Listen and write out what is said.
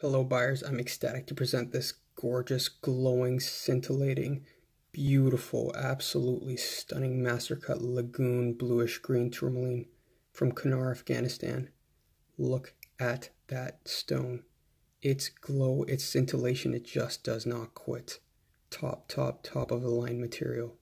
Hello buyers, I'm ecstatic to present this gorgeous, glowing, scintillating, beautiful, absolutely stunning master cut lagoon bluish green tourmaline from Kunar, Afghanistan. Look at that stone. Its glow, its scintillation, it just does not quit. Top, top, top of the line material.